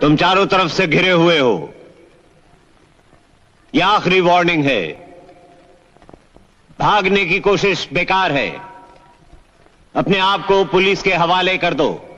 तुम चारों तरफ़ से घिरे हुए हो। यह आखिरी वार्निंग है। भागने की कोशिश बेकार है। अपने आप को पुलिस के हवाले कर दो।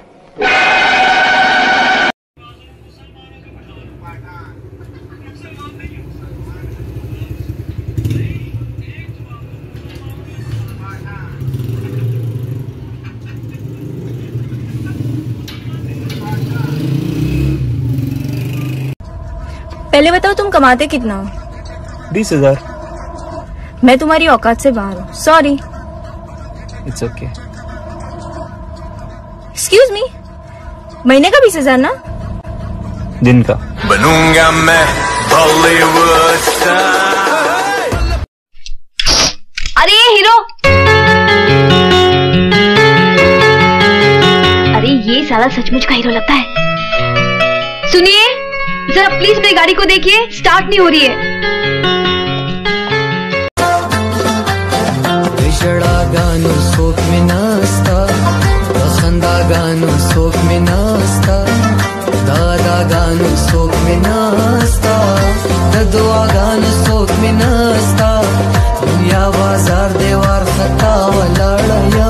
पहले बताओ तुम कमाते कितना हो? बीस हज़ार। मैं तुम्हारी औकात से बाहर हूँ। Sorry it's okay excuse me महीने का बीस हज़ार ना? दिन का। बनूँगा मैं बॉलीवुड अरे ये हीरो! अरे ये साला सचमुच का हीरो लगता है। सुनिए जरा प्लीज़ मेरी गाड़ी को देखिए स्टार्ट नहीं हो रही है। विषडा गाणं सोप मी नासता वसंदा गाणं सोप मी नासता दादा गाणं सोप मी नासता ददवा गाणं सोप मी नासता दुनिया बाज़ार, देवार खता वलाळयामा